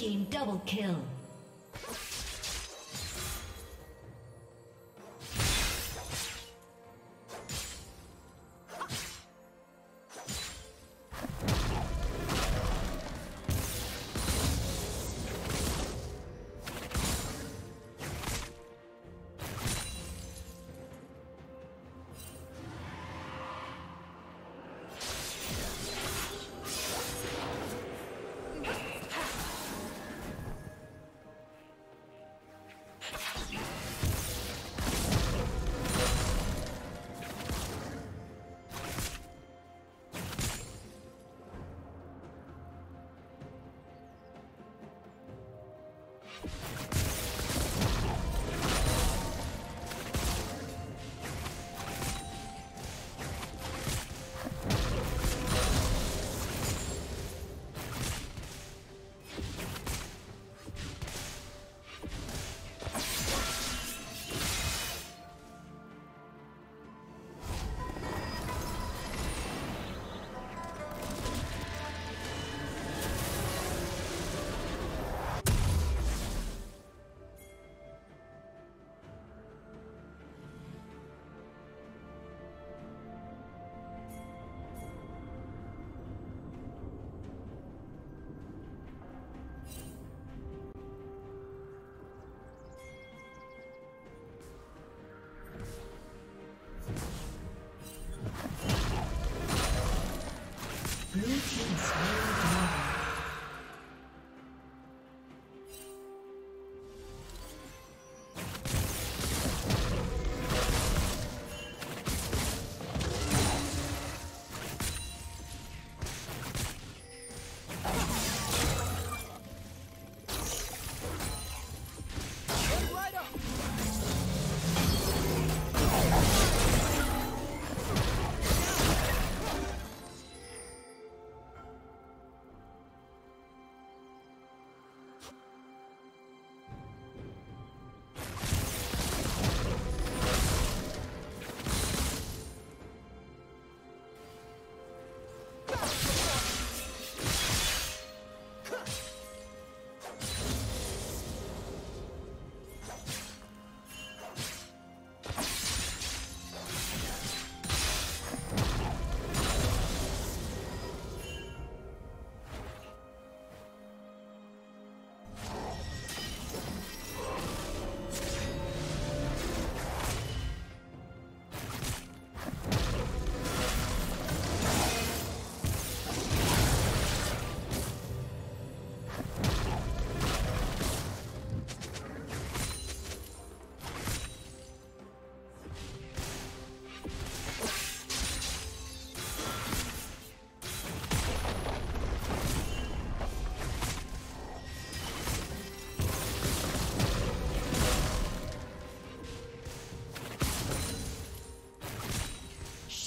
team double kill.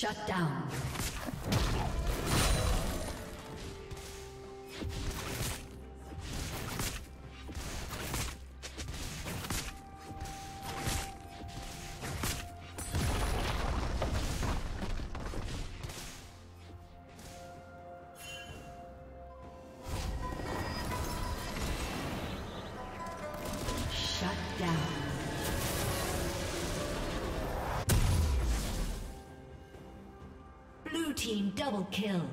Shut down. Team double kill.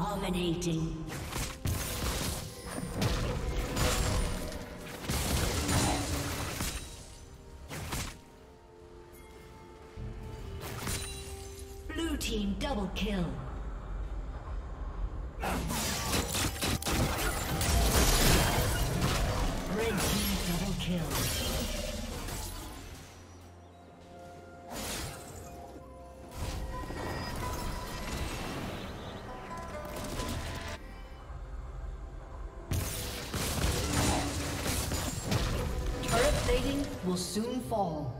Dominating. Soon fall.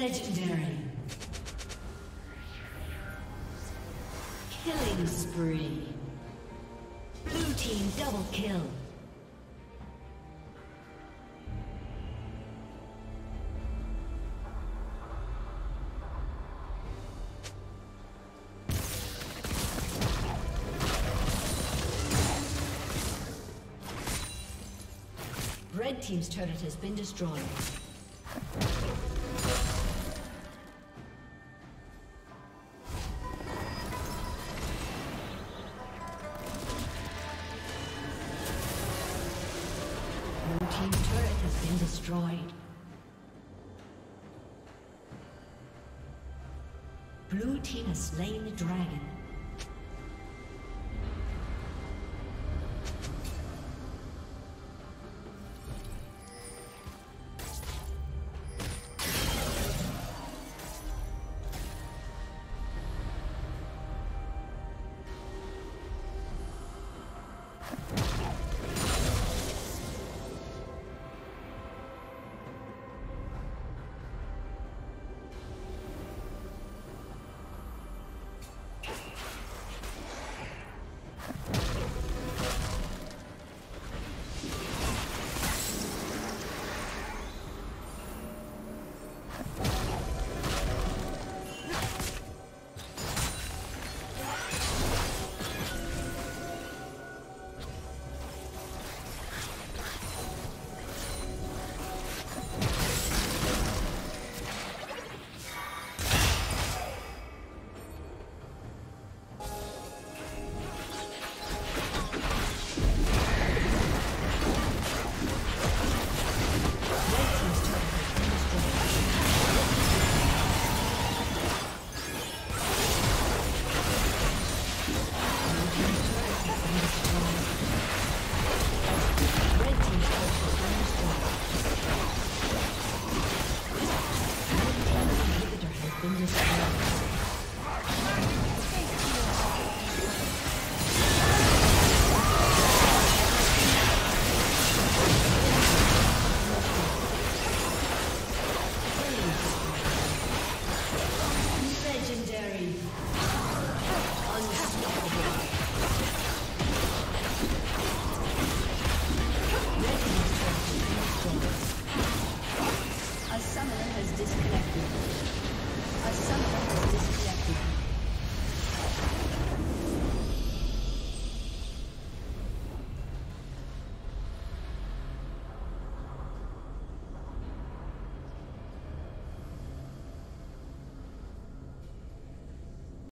Legendary. Killing spree. Blue team double kill. Red Team's turret has been destroyed. Slain the dragon.